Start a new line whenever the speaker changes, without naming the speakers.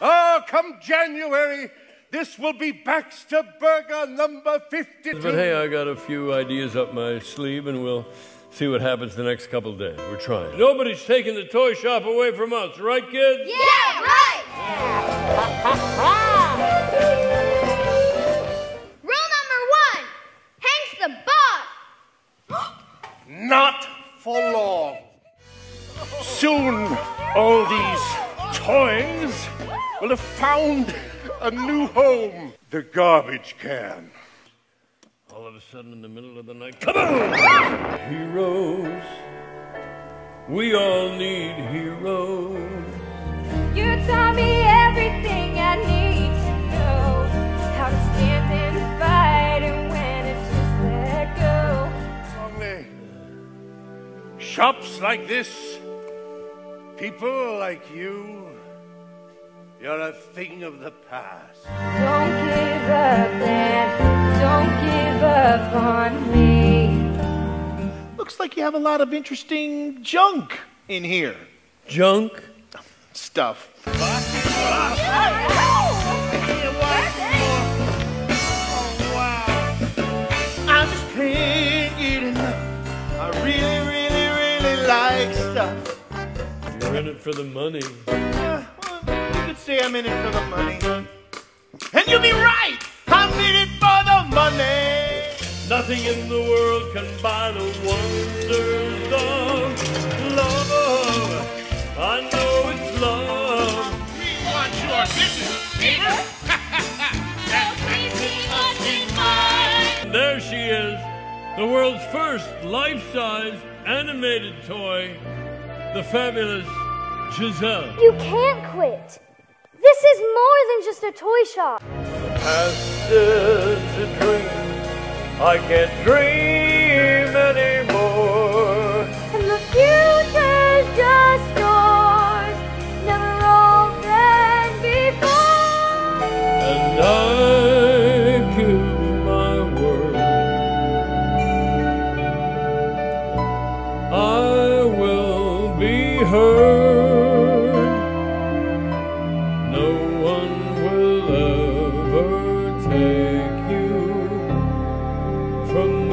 now, come January, this will be Baxter Burger number 52.
But hey, I got a few ideas up my sleeve, and we'll see what happens the next couple days. We're trying. Nobody's taking the toy shop away from us, right, kids?
Yeah, right! Rule number one Hank's the boss.
Not for long. Soon, all these toys will have found a new home the garbage can.
All of a sudden, in the middle of the night, kaboom! heroes. We all need heroes.
You taught me everything I need to know. How to stand and fight and when to just let go.
Only shops like this, people like you, you're a thing of the past.
Don't give up then. Don't give up on me.
Looks like you have a lot of interesting junk in here.
Junk?
Stuff. I just can't get enough. I really, really, really like stuff.
You're in it for the money.
Yeah, well, you say I'm in it for the money. And you'll be right! I'm in it for the money!
Nothing in the world can buy the wonders of love. I know it's love.
We want your business, neighbor.
And there she is, the world's first life-size animated toy, the fabulous Giselle.
You can't quit. This is more than just a toy shop.
Past a dream. I can't dream anymore.
And the future's just yours. Never older before.
And I give my word. I will be her. No one will ever take you from